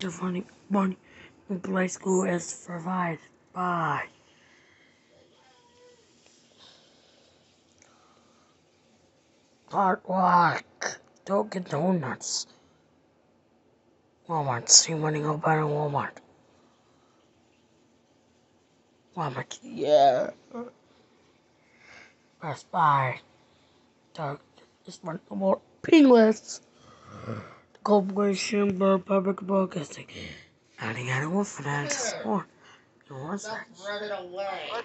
The funny money in play school is provided by Rock Dunkin' Donuts. Walmart. See money go better in Walmart. Walmart. Yeah. Best Buy. This one no more. Painless. Corporation for Public Broadcasting. Adding that. More. You want that? Run it away.